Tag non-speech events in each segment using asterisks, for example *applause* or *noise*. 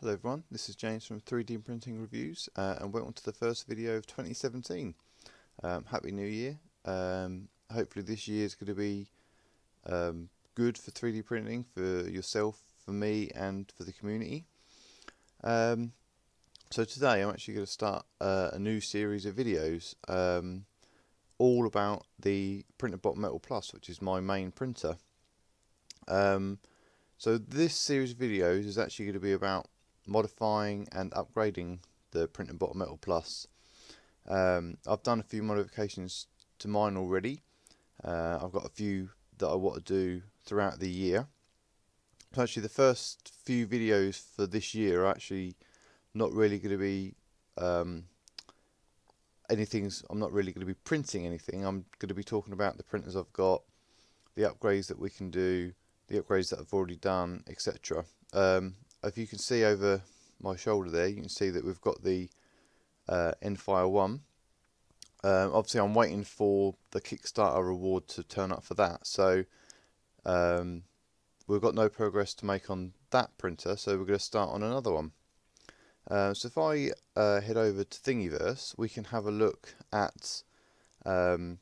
Hello everyone, this is James from 3D Printing Reviews uh, and welcome to the first video of 2017. Um, Happy New Year. Um, hopefully this year is going to be um, good for 3D printing for yourself, for me and for the community. Um, so today I'm actually going to start uh, a new series of videos um, all about the Printrbot Metal Plus which is my main printer. Um, so this series of videos is actually going to be about modifying and upgrading the Printrbot Metal Plus. Um, I've done a few modifications to mine already. Uh, I've got a few that I want to do throughout the year. So actually the first few videos for this year are actually not really going to be um, anything, I'm not really going to be printing anything. I'm going to be talking about the printers I've got, the upgrades that we can do, the upgrades that I've already done, etc. Um, if you can see over my shoulder there, you can see that we've got the uh, Endfire 1. Um, obviously, I'm waiting for the Kickstarter reward to turn up for that. So, um, we've got no progress to make on that printer, so we're going to start on another one. Uh, so if I uh, head over to Thingiverse, we can have a look at um,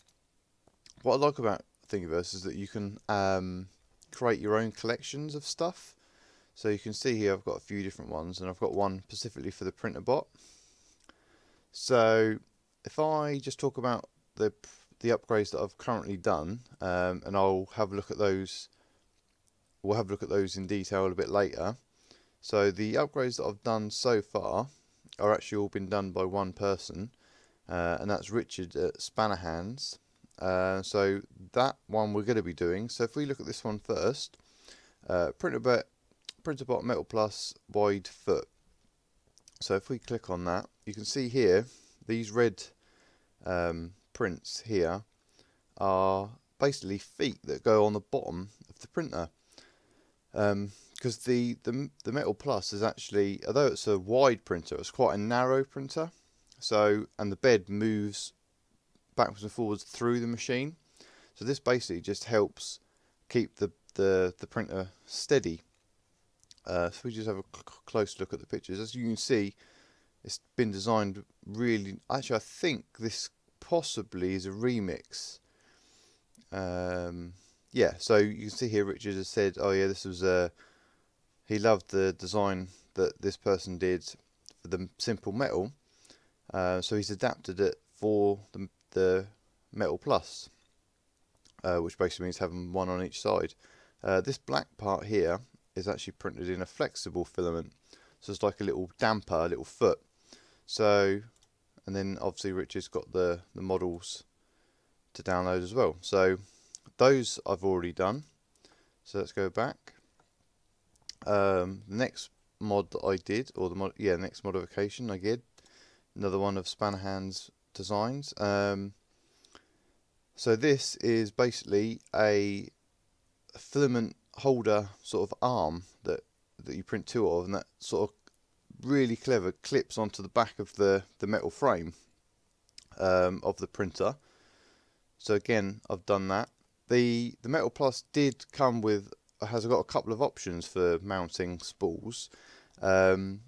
what I like about Thingiverse is that you can um, create your own collections of stuff. So you can see here I've got a few different ones and I've got one specifically for the Printrbot. So if I just talk about the the upgrades that I've currently done um, and I'll have a look at those we'll have a look at those in detail a bit later. So the upgrades that I've done so far are actually all been done by one person uh, and that's Richard at Uh, so that one we're going to be doing. So if we look at this one first, uh, Printrbot Printrbot Metal Plus wide foot. So if we click on that, you can see here these red um, prints here are basically feet that go on the bottom of the printer. Because the, the the Metal Plus is actually, although it's a wide printer, it's quite a narrow printer. So and the bed moves backwards and forwards through the machine. So this basically just helps keep the the, the printer steady uh, so we just have a close look at the pictures. As you can see, it's been designed really. Actually, I think this possibly is a remix. Um, yeah, so you can see here Richard has said, "Oh yeah, this was a." He loved the design that this person did for the simple metal, uh, so he's adapted it for the the metal plus, uh, which basically means having one on each side. Uh, this black part here is actually printed in a flexible filament. So it's like a little damper, a little foot. So, and then obviously Richard's got the, the models to download as well. So those I've already done. So let's go back. Um, the next mod that I did, or the mod, yeah, next modification I did, another one of SpannerHands designs. Um, so this is basically a filament holder sort of arm that that you print two of and that sort of really clever clips onto the back of the the metal frame um, of the printer so again I've done that the the metal plus did come with has got a couple of options for mounting spools. Um,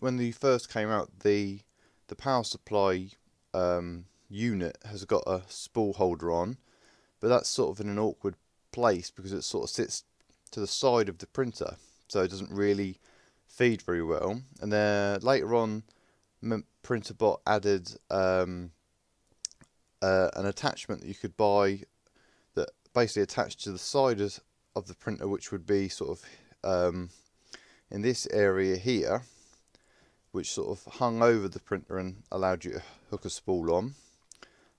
when the first came out the the power supply um, unit has got a spool holder on but that's sort of in an awkward place because it sort of sits to the side of the printer so it doesn't really feed very well. And then later on Printrbot added um, uh, an attachment that you could buy that basically attached to the side of, of the printer which would be sort of um, in this area here which sort of hung over the printer and allowed you to hook a spool on.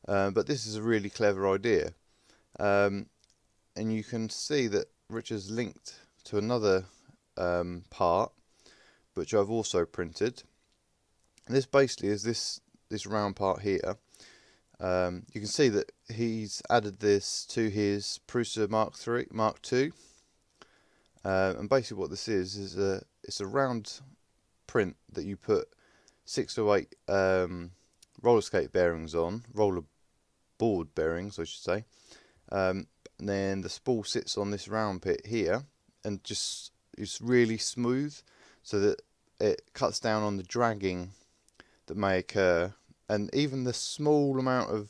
Uh, but this is a really clever idea. Um, and you can see that Richard's linked to another um, part which I've also printed. And this basically is this this round part here um, you can see that he's added this to his Prusa Mark III Mark II uh, and basically what this is is a it's a round print that you put six or eight um, roller skate bearings on roller board bearings I should say. Um, and then the spool sits on this round bit here and just is really smooth so that it cuts down on the dragging that may occur and even the small amount of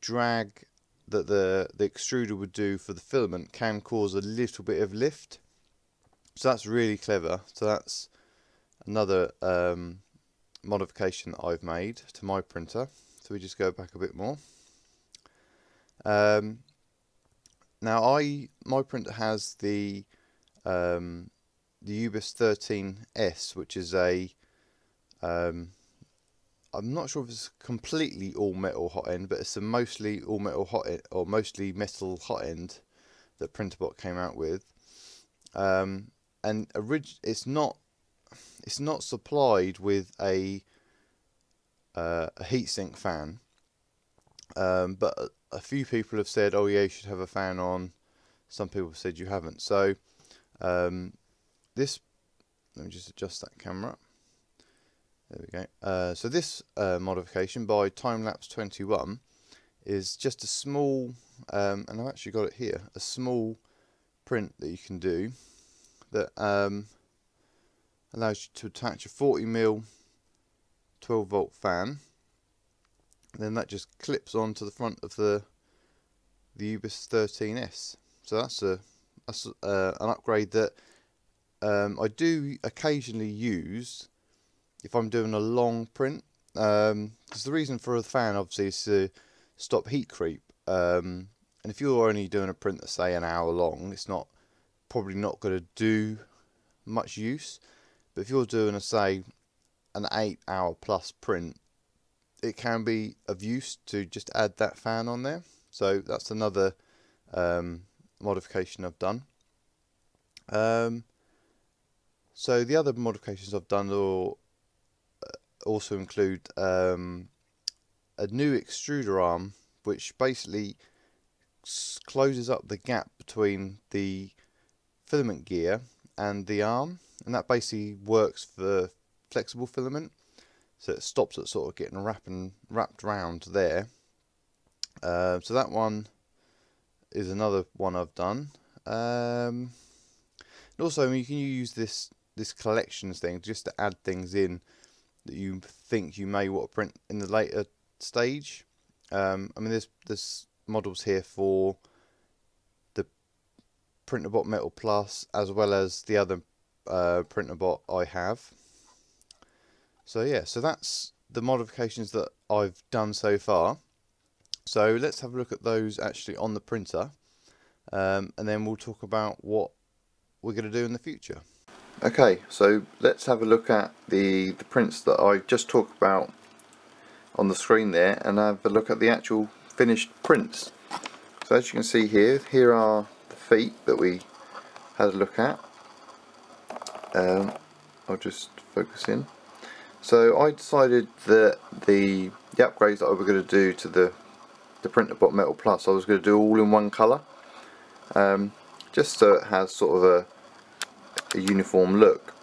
drag that the, the extruder would do for the filament can cause a little bit of lift. So that's really clever. So that's another um, modification that I've made to my printer. So we just go back a bit more. Um, now I my printer has the um, the Ubis 13S, which is a um, I'm not sure if it's completely all metal hot end, but it's a mostly all metal hot end, or mostly metal hot end that Printrbot came out with. Um, and orig it's not it's not supplied with a uh, a heatsink fan, um, but a, a few people have said, "Oh yeah, you should have a fan on." Some people have said you haven't. So um, this, let me just adjust that camera. There we go. Uh, so this uh, modification by Timelapse21 is just a small, um, and I've actually got it here, a small print that you can do that um, allows you to attach a 40mm 12 volt fan and then that just clips onto the front of the the Ubis 13S so that's a that's uh, an upgrade that um, I do occasionally use if I'm doing a long print because um, the reason for a fan obviously is to stop heat creep. Um, and if you're only doing a print that's say an hour long it's not probably not going to do much use. But if you're doing a say an 8 hour plus print it can be of use to just add that fan on there. So that's another um, modification I've done. Um, so the other modifications I've done uh, also include um, a new extruder arm which basically closes up the gap between the filament gear and the arm and that basically works for flexible filament. So it stops it sort of getting wrapped and wrapped around there. Uh, so that one is another one I've done. Um, and also you can use this this collections thing just to add things in that you think you may want to print in the later stage um, I mean there's there's models here for the Printrbot Metal Plus as well as the other uh, Printrbot I have so yeah, so that's the modifications that I've done so far. So let's have a look at those actually on the printer um, and then we'll talk about what we're going to do in the future. Okay, so let's have a look at the, the prints that I just talked about on the screen there and have a look at the actual finished prints. So as you can see here, here are the feet that we had a look at. Um, I'll just focus in. So I decided that the, the upgrades that I was going to do to the, the Printrbot Metal Plus I was going to do all in one colour um, just so it has sort of a, a uniform look.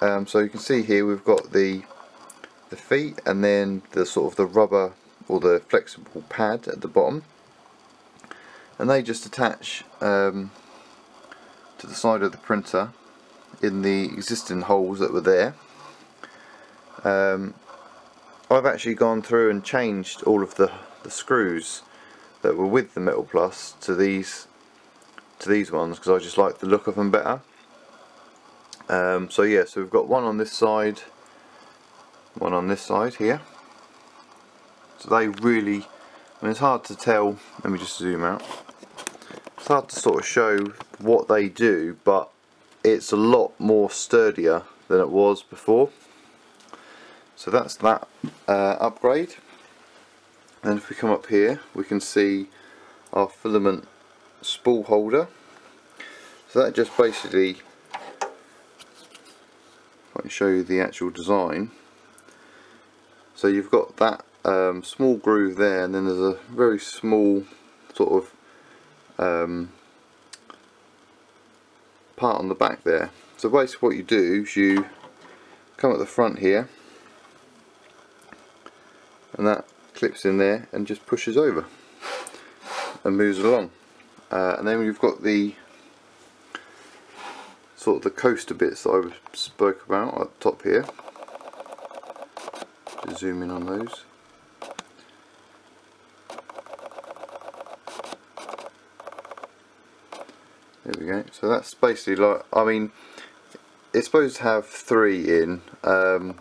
Um, so you can see here we've got the the feet and then the sort of the rubber or the flexible pad at the bottom. And they just attach um, to the side of the printer in the existing holes that were there. Um, I've actually gone through and changed all of the, the screws that were with the Metal Plus to these to these ones because I just like the look of them better um, so yeah so we've got one on this side one on this side here so they really I mean it's hard to tell let me just zoom out it's hard to sort of show what they do but it's a lot more sturdier than it was before so that's that uh, upgrade. And if we come up here, we can see our filament spool holder. So that just basically, Show you the actual design. So you've got that um, small groove there and then there's a very small sort of um, part on the back there. So basically what you do is you come at the front here and that clips in there and just pushes over and moves along uh, and then you've got the sort of the coaster bits that I spoke about at the top here. Just zoom in on those. There we go. So that's basically like I mean it's supposed to have three in um,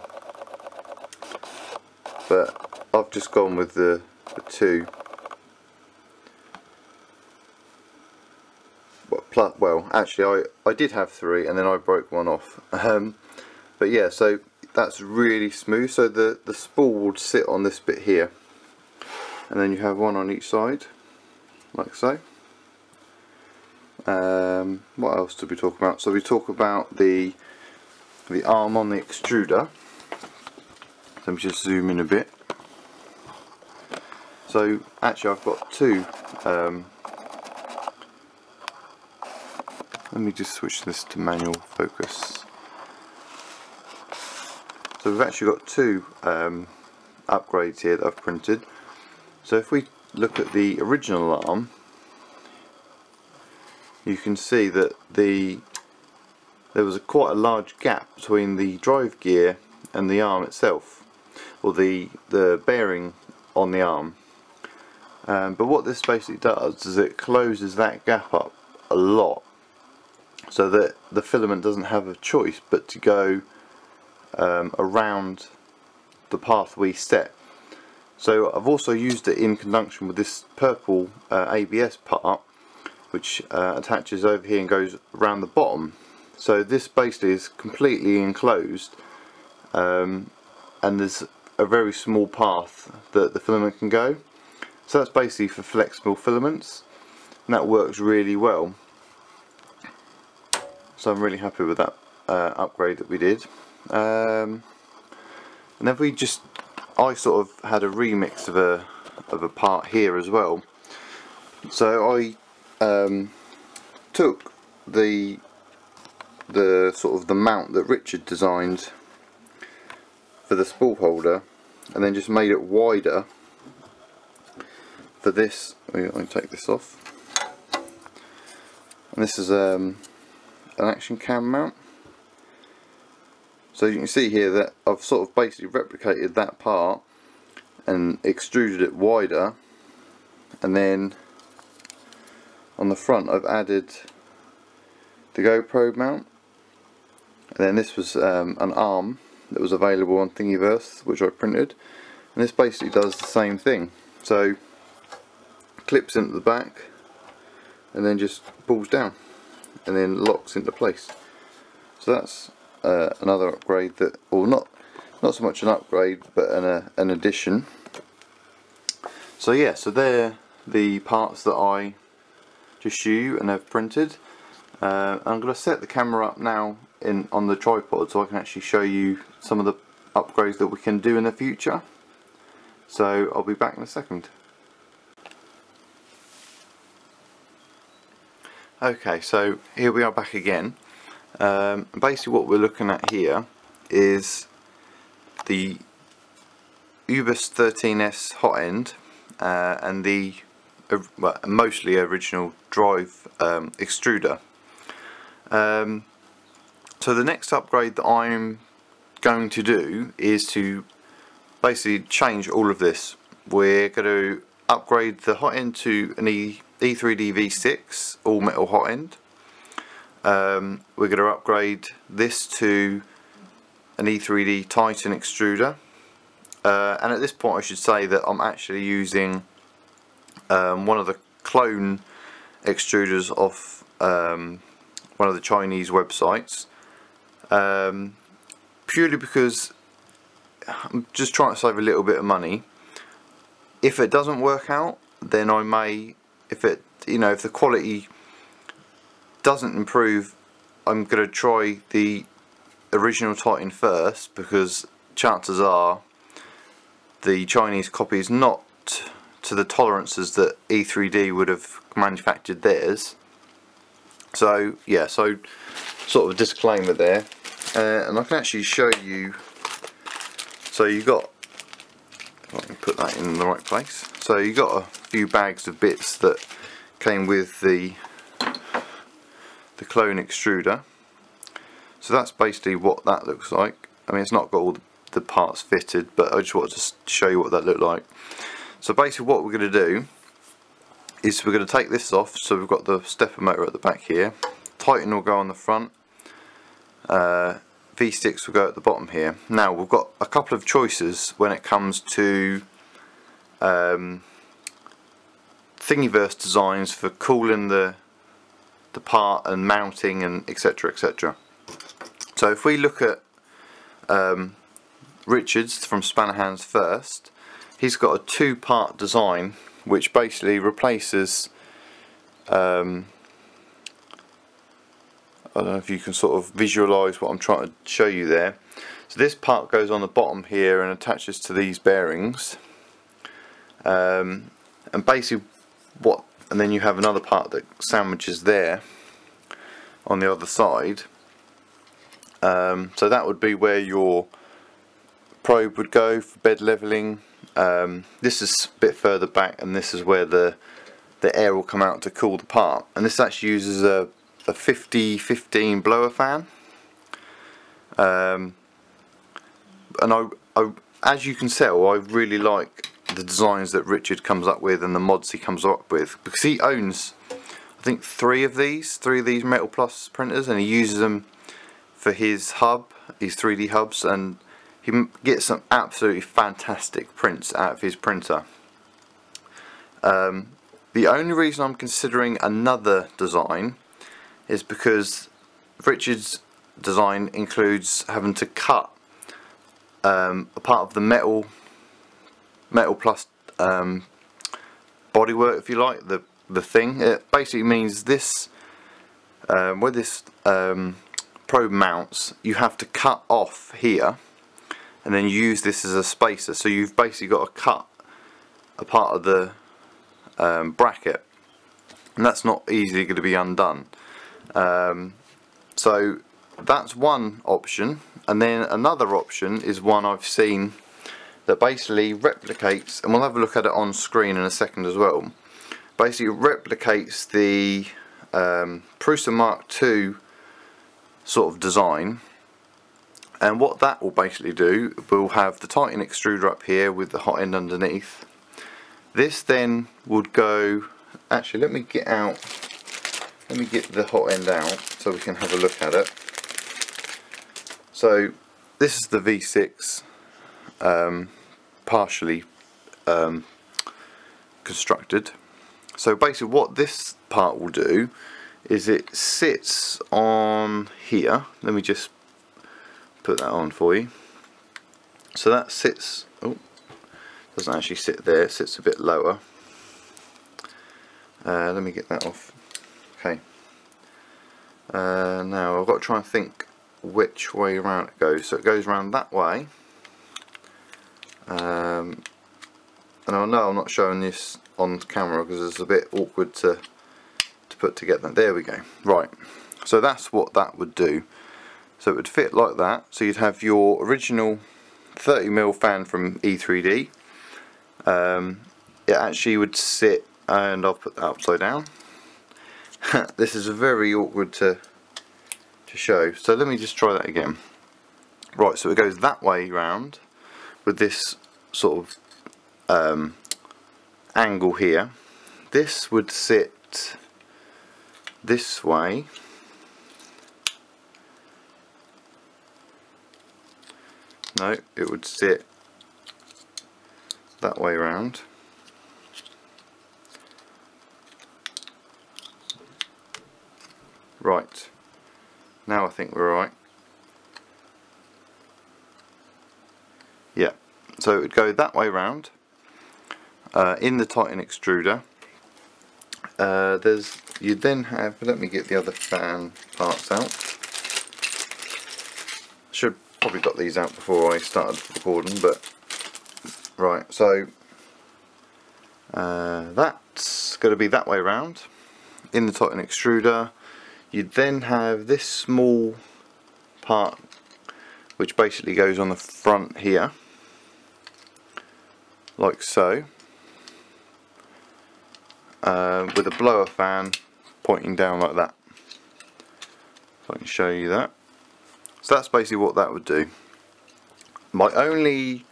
but I've just gone with the, the two well actually I, I did have three and then I broke one off. Um, but yeah so that's really smooth. So the, the spool would sit on this bit here. And then you have one on each side like so. Um, what else did we talk about? So we talk about the the arm on the extruder. Let me just zoom in a bit. So actually I've got two um, let me just switch this to manual focus. So we've actually got two um, upgrades here that I've printed. So if we look at the original arm you can see that the there was a quite a large gap between the drive gear and the arm itself or the the bearing on the arm. Um, but what this basically does is it closes that gap up a lot so that the filament doesn't have a choice but to go um, around the path we set. So I've also used it in conjunction with this purple uh, ABS part which uh, attaches over here and goes around the bottom. So this basically is completely enclosed um, and there's a very small path that the filament can go. So that's basically for flexible filaments and that works really well so I'm really happy with that uh, upgrade that we did. Um, and then we just I sort of had a remix of a of a part here as well. So I um, took the the sort of the mount that Richard designed for the spool holder and then just made it wider for this. I'm take this off. And this is um, an action cam mount. So you can see here that I've sort of basically replicated that part and extruded it wider. And then on the front I've added the GoPro mount. And then this was um, an arm that was available on Thingiverse which I printed. And this basically does the same thing. So clips into the back and then just pulls down and then locks into place. So that's uh, another upgrade that or not not so much an upgrade but an, uh, an addition. So yeah so they're the parts that I just shoe and have printed. Uh, I'm going to set the camera up now in on the tripod so I can actually show you some of the upgrades that we can do in the future. So I'll be back in a second Okay, so here we are back again. Um, basically what we're looking at here is the Ubis 13S hot end uh, and the well, mostly original drive um, extruder. Um, so the next upgrade that I'm going to do is to basically change all of this. We're going to upgrade the hot end to an E E3D V6 all metal hot end. Um, we're going to upgrade this to an E3D Titan extruder. Uh, and at this point I should say that I'm actually using um, one of the clone extruders off um, one of the Chinese websites. Um, purely because I'm just trying to save a little bit of money. If it doesn't work out then I may if it you know if the quality doesn't improve I'm going to try the original Titan first because chances are the Chinese copy is not to the tolerances that E3D would have manufactured theirs. So yeah so sort of a disclaimer there. Uh, and I can actually show you so you've got put that in the right place. So you've got a few bags of bits that came with the the clone extruder. So that's basically what that looks like. I mean it's not got all the parts fitted but I just wanted to show you what that looked like. So basically what we're going to do is we're going to take this off. So we've got the stepper motor at the back here. Titan will go on the front. Uh, V6 will go at the bottom here. Now we've got a couple of choices when it comes to um, Thingiverse designs for cooling the the part and mounting and etc etc so if we look at um, Richards from SpannerHands first he's got a two part design which basically replaces um, I don't know if you can sort of visualize what I'm trying to show you there. So this part goes on the bottom here and attaches to these bearings. Um, and basically what and then you have another part that sandwiches there on the other side. Um, so that would be where your probe would go for bed leveling. Um, this is a bit further back and this is where the the air will come out to cool the part. And this actually uses a, a 50-15 blower fan. Um, and I, I, as you can tell I really like the designs that Richard comes up with and the mods he comes up with because he owns I think three of these three of these Metal Plus printers and he uses them for his hub his 3D hubs and he gets some absolutely fantastic prints out of his printer. Um, the only reason I'm considering another design is because Richard's design includes having to cut um, a part of the metal metal plus um, bodywork if you like the the thing. It basically means this um, where this um, probe mounts you have to cut off here and then use this as a spacer. So you've basically got to cut a part of the um, bracket. And that's not easily going to be undone. Um, so that's one option. And then another option is one I've seen that basically replicates, and we'll have a look at it on screen in a second as well, basically replicates the um, Prusa Mark II sort of design and what that will basically do, we'll have the Titan extruder up here with the hot end underneath. This then would go, actually let me get out, let me get the hot end out so we can have a look at it. So this is the V6 um, partially um, constructed. So basically what this part will do is it sits on here. Let me just put that on for you. So that sits, oh, doesn't actually sit there, sits a bit lower. Uh, let me get that off. Okay. Uh, now I've got to try and think which way around it goes. So it goes around that way um, and I know I'm not showing this on camera because it's a bit awkward to to put together. There we go. Right. So that's what that would do. So it would fit like that. So you'd have your original 30mm fan from E3D um, it actually would sit and I'll put that upside down. *laughs* This is very awkward to to show. So let me just try that again. Right so it goes that way round with this sort of um, angle here this would sit this way. No it would sit that way around right. Now I think we're right yeah so it would go that way round uh, in the Titan extruder. Uh, there's you then have let me get the other fan parts out. Should probably got these out before I started recording but right so uh, that's going to be that way round in the Titan extruder. You'd then have this small part which basically goes on the front here like so uh, with a blower fan pointing down like that. So I can show you that. So that's basically what that would do. My only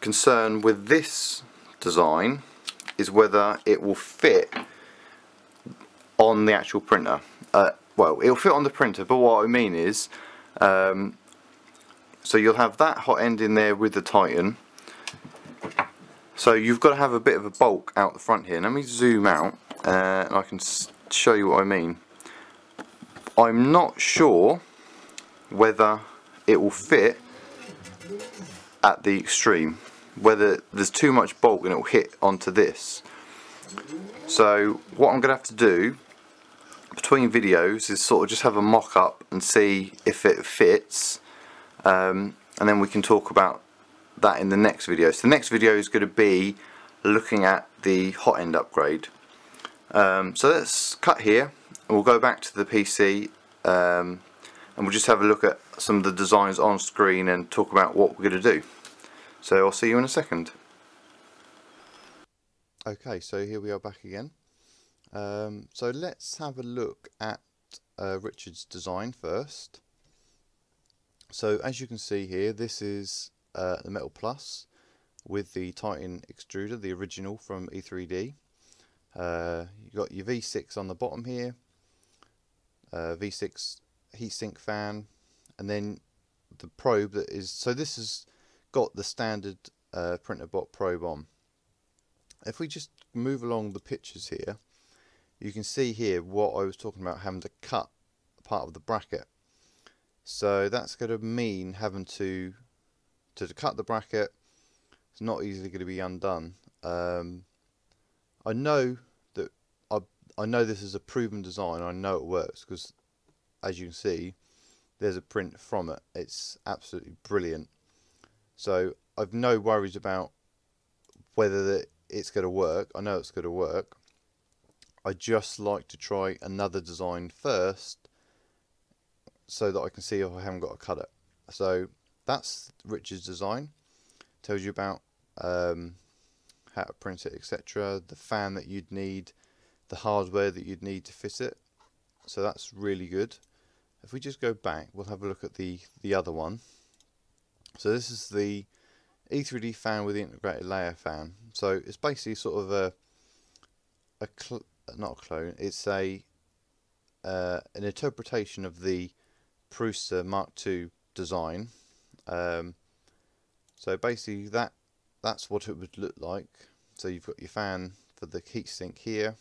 concern with this design is whether it will fit on the actual printer. Uh, well, it'll fit on the printer, but what I mean is, um, so you'll have that hot end in there with the Titan. So you've got to have a bit of a bulk out the front here. Let me zoom out uh, and I can show you what I mean. I'm not sure whether it will fit at the extreme whether there's too much bulk and it will hit onto this so what I'm gonna have to do between videos is sort of just have a mock-up and see if it fits um, and then we can talk about that in the next video so the next video is going to be looking at the hot end upgrade um, so let's cut here and we'll go back to the PC um, and we'll just have a look at some of the designs on screen and talk about what we're going to do. So I'll see you in a second. Okay, so here we are back again. Um, so let's have a look at uh, Richard's design first. So as you can see here, this is uh, the Metal Plus with the Titan extruder, the original from E3D. Uh, you've got your V6 on the bottom here, uh, V6 heatsink fan, and then the probe that is, so this has got the standard uh, Printrbot probe on. If we just move along the pictures here, you can see here what I was talking about having to cut part of the bracket. So that's going to mean having to, to cut the bracket, it's not easily going to be undone. Um, I know that I, I know this is a proven design, I know it works because as you can see there's a print from it. It's absolutely brilliant. So I've no worries about whether that it's going to work. I know it's going to work. I just like to try another design first so that I can see if I haven't got to cut it. So that's Richard's design. Tells you about um, how to print it etc the fan that you'd need the hardware that you'd need to fit it. So that's really good. If we just go back we'll have a look at the the other one. So this is the E3D fan with the integrated layer fan. So it's basically sort of a a not a clone it's a uh, an interpretation of the Prusa Mark II design um, so basically that that's what it would look like so you've got your fan for the heatsink here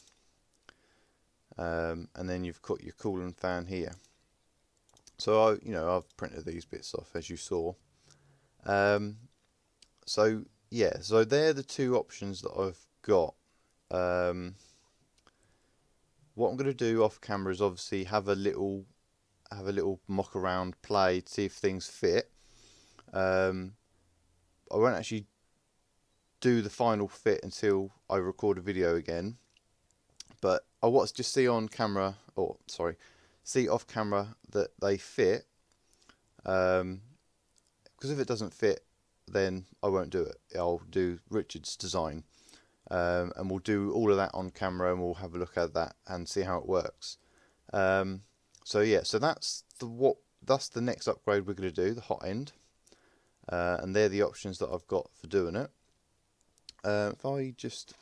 um, and then you've got your cooling fan here so I, you know, I've printed these bits off as you saw. Um, so yeah, so they're the two options that I've got. Um, what I'm going to do off camera is obviously have a little have a little mock around play see if things fit. Um, I won't actually do the final fit until I record a video again. But I want to just see on camera, or sorry, see off camera that they fit. Um, because if it doesn't fit then I won't do it. I'll do Richard's design. Um, and we'll do all of that on camera and we'll have a look at that and see how it works. Um, so yeah so that's the what that's the next upgrade we're going to do the hot end uh, and they're the options that I've got for doing it. Uh, if I just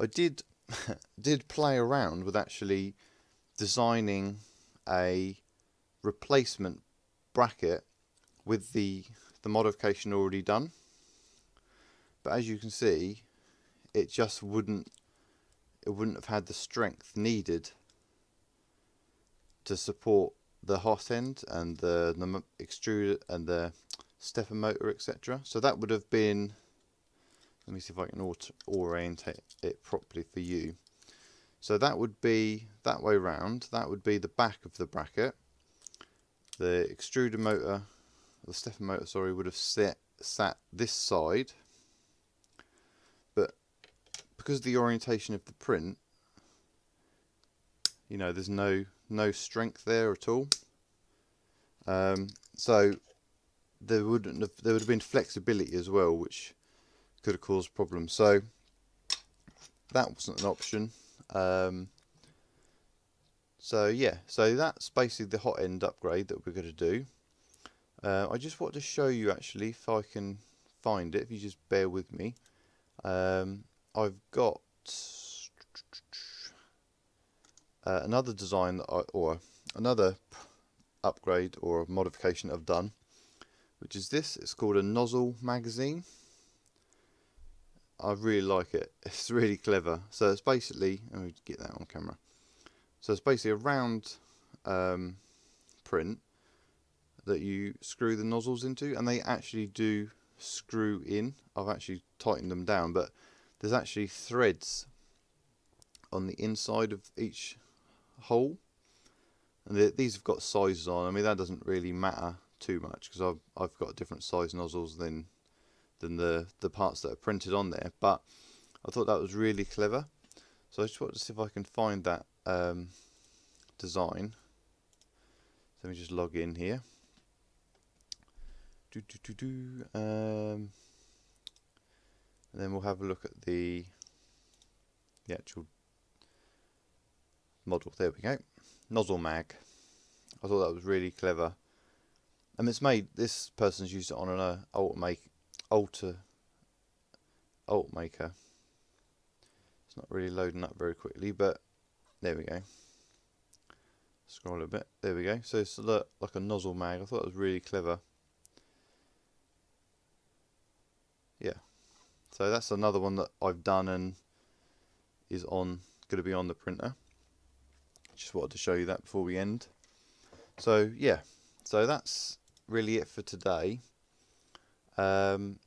I did *laughs* did play around with actually designing a replacement bracket with the the modification already done. But as you can see it just wouldn't it wouldn't have had the strength needed to support the hot end and the, the extruder and the stepper motor etc so that would have been let me see if I can orientate it properly for you so that would be that way round. That would be the back of the bracket. The extruder motor, the stepper motor, sorry, would have set, sat this side. But because of the orientation of the print, you know, there's no no strength there at all. Um, so there wouldn't have, there would have been flexibility as well, which could have caused problems. So that wasn't an option. Um, so yeah, so that's basically the hot end upgrade that we're going to do. Uh, I just want to show you actually if I can find it, if you just bear with me. Um, I've got uh, another design I, or another upgrade or modification I've done, which is this. It's called a nozzle magazine. I really like it. *laughs* It's really clever. So it's basically, let me get that on camera. So it's basically a round um, print that you screw the nozzles into, and they actually do screw in. I've actually tightened them down, but there's actually threads on the inside of each hole. And the, these have got sizes on. I mean, that doesn't really matter too much because I've I've got different size nozzles than than the the parts that are printed on there. But I thought that was really clever. So I just want to see if I can find that um, design. Let me just log in here. Do, do, do, do. Um, and then we'll have a look at the the actual model. There we go. Nozzle mag. I thought that was really clever. And it's made. This person's used it on an uh, alt make alter Ultimaker. It's not really loading up very quickly, but there we go. Scroll a bit. There we go. So it's like a nozzle mag. I thought it was really clever. Yeah. So that's another one that I've done and is on going to be on the printer. Just wanted to show you that before we end. So yeah, so that's really it for today. Um,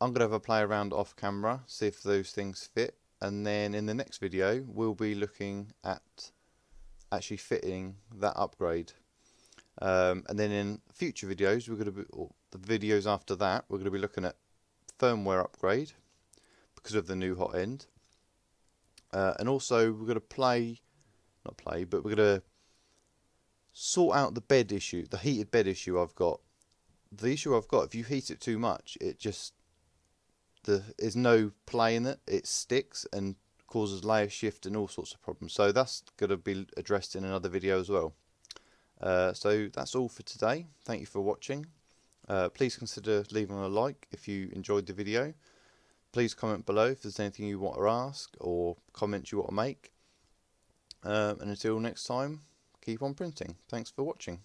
I'm going to have a play around off camera, see if those things fit, and then in the next video we'll be looking at actually fitting that upgrade. Um, and then in future videos, we're going to be, the videos after that, we're going to be looking at firmware upgrade because of the new hot end. Uh, and also we're going to play, not play, but we're going to sort out the bed issue, the heated bed issue I've got. The issue I've got, if you heat it too much, it just, the, there's no play in it, it sticks and causes layer shift and all sorts of problems. So that's going to be addressed in another video as well. Uh, so that's all for today. Thank you for watching. Uh, please consider leaving a like if you enjoyed the video. Please comment below if there's anything you want to ask or comments you want to make. Um, and until next time, keep on printing. Thanks for watching.